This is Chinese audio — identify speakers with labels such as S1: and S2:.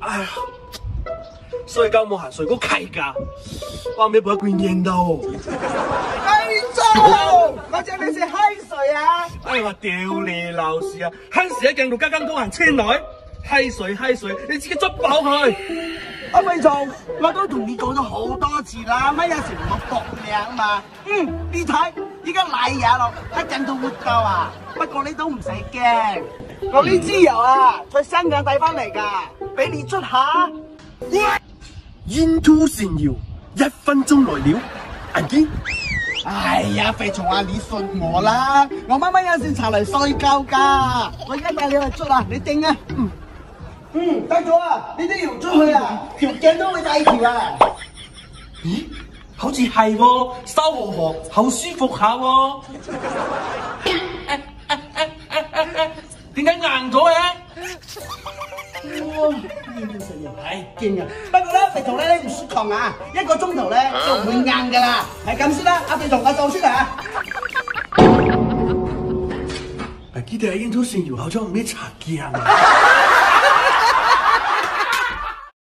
S1: 哎呀，所以搞魔汗，所以个契家，我后屘把鬼粘到，
S2: 契造，我只你是契水啊！
S1: 哎呀，我屌你老屎啊！契水喺镜度加金高行千女，契水契水，你自己捉饱佢。
S2: 阿肥造，我都同你讲咗好多次啦，乜有时我好搏命啊嘛。嗯，你睇，依家濑日咯，一阵都活够啊。不过你都唔使惊，我呢支油啊，系新近带翻嚟噶。俾你捽下，
S1: 烟吐线摇，一分钟来了，阿坚，
S2: 哎呀肥虫啊，你信我啦，我妈妈有线茶嚟睡觉噶，我而家带你去捽啊，你定啊？嗯嗯得咗啊，呢啲摇出去啊，条颈都会大条啊，
S1: 咦？好似系喎，收和黄，好舒服下喎，诶诶诶诶诶诶，点解硬咗嘅？
S2: 要唔要食油？唉，坚啊！不过咧，肥童咧你唔舒矿啊，一个钟头咧就唔会硬噶啦，系咁先啦，阿肥童我做先啦。
S1: 我记得沿途食油，好像冇咩擦肩啊。